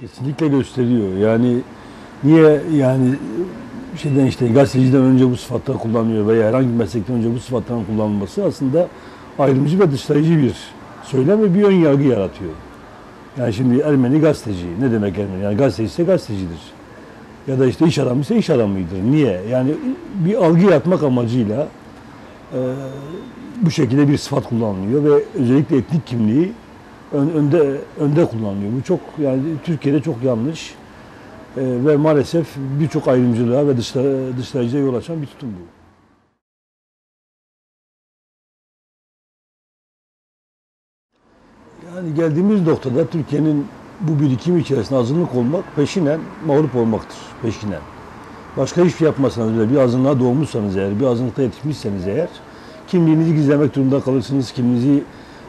Kesinlikle gösteriyor. Yani niye yani şeyden işte gazeteciden önce bu sıfatlar kullanılıyor veya herhangi bir meslekten önce bu sıfatların kullanılması aslında ayrımcı ve dışlayıcı bir söylem ve bir ön yargı yaratıyor. Yani şimdi Ermeni gazeteci. Ne demek Ermeni? Yani gazeteci ise gazetecidir. Ya da işte iş adamı ise iş adamıdır. Niye? Yani bir algı yaratmak amacıyla e, bu şekilde bir sıfat kullanılıyor ve özellikle etnik kimliği ön- önde önde kullanılıyor. Bu çok yani Türkiye'de çok yanlış E, ve maalesef birçok ayrımcılığa ve dışla, dışlayıcıya yol açan bir tutum bu. Yani geldiğimiz noktada Türkiye'nin bu birikim içerisinde azınlık olmak peşinen mağlup olmaktır. Peşinen. Başka hiçbir şey yapmasanız bile bir azınlığa doğmuşsanız eğer, bir azınlıkta yetişmişseniz eğer kimliğinizi gizlemek durumunda kalırsınız, kimliğinizi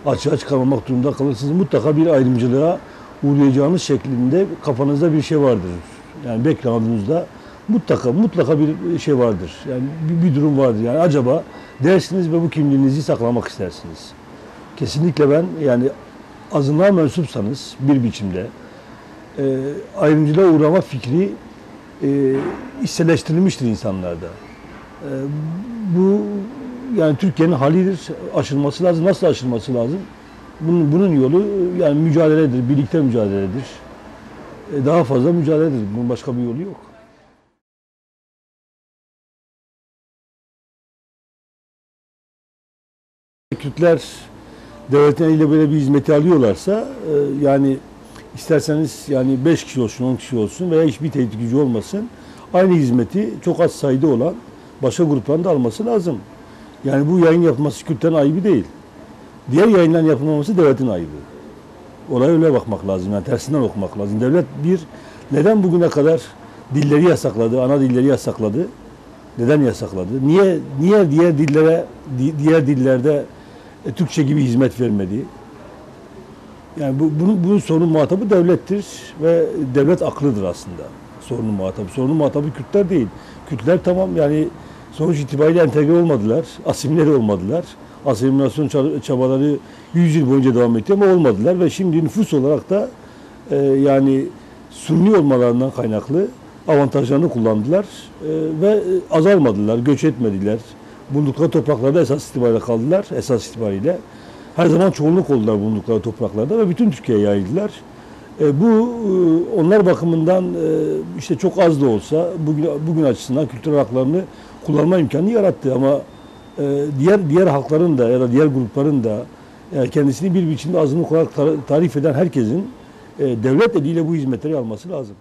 açığa çıkarmamak durumunda kalırsınız. Mutlaka bir ayrımcılığa uğrayacağınız şeklinde kafanızda bir şey vardır. Yani background'unuzda mutlaka mutlaka bir şey vardır. Yani bir, bir durum vardır. Yani acaba dersiniz ve bu kimliğinizi saklamak istersiniz. Kesinlikle ben yani azınlığa mensupsanız bir biçimde e, ayrımcılığa uğrama fikri e, içselleştirilmiştir insanlarda. E, bu yani Türkiye'nin halidir. Aşılması lazım. Nasıl aşılması lazım? Bunun, bunun yolu yani mücadeledir, birlikte mücadeledir. E, daha fazla mücadeledir. Bunun başka bir yolu yok. Kürtler devletin eliyle böyle bir hizmeti alıyorlarsa e, yani isterseniz yani 5 kişi olsun 10 kişi olsun veya hiçbir tehdit gücü olmasın aynı hizmeti çok az sayıda olan başka grupların da alması lazım. Yani bu yayın yapması Kürtlerin ayıbı değil. Diğer yayınların yapılmaması devletin ayıbı. Olaya öyle bakmak lazım. Yani tersinden okumak lazım. Devlet bir neden bugüne kadar dilleri yasakladı, ana dilleri yasakladı? Neden yasakladı? Niye niye diğer dillere di- diğer dillerde e, Türkçe gibi hizmet vermedi? Yani bu, bunun, bunun sorunun muhatabı devlettir ve devlet aklıdır aslında. Sorunun muhatabı. Sorunun muhatabı Kürtler değil. Kürtler tamam yani sonuç itibariyle entegre olmadılar, asimile olmadılar. Asimilasyon ça- çabaları 100 yıl boyunca devam etti ama olmadılar ve şimdi nüfus olarak da e, yani Sunni olmalarından kaynaklı avantajlarını kullandılar e, ve azalmadılar, göç etmediler. Bulundukları topraklarda esas itibariyle kaldılar, esas itibariyle. Her zaman çoğunluk oldular bulundukları topraklarda ve bütün Türkiye'ye yayıldılar. E, bu e, onlar bakımından e, işte çok az da olsa bugün bugün açısından kültürel haklarını kullanma imkanı yarattı ama e, diğer diğer halkların da ya da diğer grupların da yani kendisini bir biçimde azınlık olarak tar- tarif eden herkesin e, devlet eliyle bu hizmetleri alması lazım.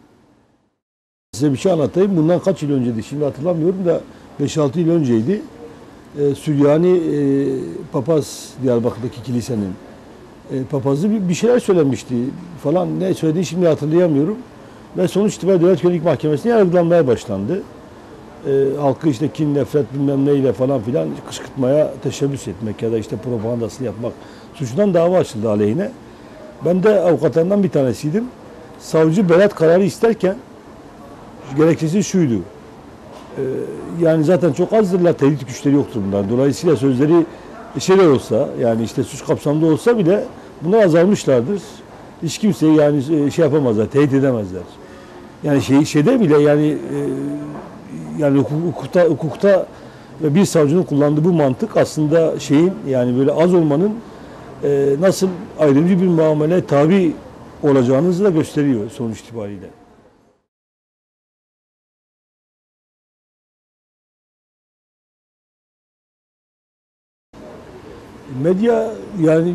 Size bir şey anlatayım. Bundan kaç yıl önceydi şimdi hatırlamıyorum da 5-6 yıl önceydi. E, Süryani e, papaz Diyarbakır'daki kilisenin e, papazı bir, şeyler söylemişti falan. Ne söylediğini şimdi hatırlayamıyorum. Ve sonuç itibariyle Devlet Güvenlik Mahkemesi'ne yargılanmaya başlandı. E, halkı işte kin, nefret bilmem neyle falan filan kışkırtmaya teşebbüs etmek ya da işte propagandasını yapmak suçundan dava açıldı aleyhine. Ben de avukatlarından bir tanesiydim. Savcı Berat kararı isterken gerekçesi şuydu. Ee, yani zaten çok azdırlar, tehdit güçleri yoktur bunlar. Dolayısıyla sözleri şeyler olsa, yani işte suç kapsamında olsa bile bunlar azalmışlardır. Hiç kimseyi yani e, şey yapamazlar, tehdit edemezler. Yani şey şeyde bile yani e, yani hukuk- hukukta hukukta ve bir savcının kullandığı bu mantık aslında şeyin yani böyle az olmanın e, nasıl ayrımcı bir muamele tabi olacağınızı da gösteriyor sonuç itibariyle. Medya yani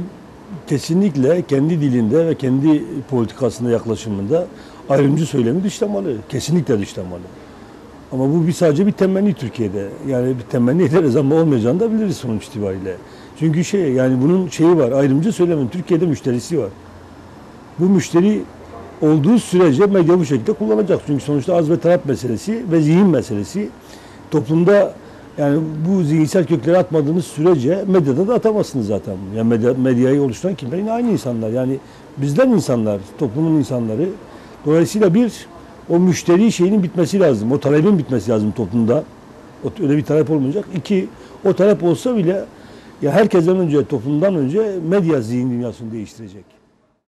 kesinlikle kendi dilinde ve kendi politikasında yaklaşımında ayrımcı söylemi dışlamalı. Kesinlikle dışlamalı. Ama bu bir sadece bir temenni Türkiye'de. Yani bir temenni ederiz ama olmayacağını da biliriz sonuç itibariyle. Çünkü şey yani bunun şeyi var ayrımcı söylemin Türkiye'de müşterisi var. Bu müşteri olduğu sürece medya bu şekilde kullanacak. Çünkü sonuçta az ve taraf meselesi ve zihin meselesi toplumda yani bu zihinsel kökleri atmadığınız sürece medyada da atamazsınız zaten. Yani medya, medyayı oluşturan kimler? Yine aynı insanlar. Yani bizden insanlar, toplumun insanları. Dolayısıyla bir o müşteri şeyinin bitmesi lazım. O talebin bitmesi lazım toplumda. O- Öyle bir talep olmayacak. İki, o talep olsa bile ya herkesten önce, toplumdan önce medya zihin dünyasını değiştirecek.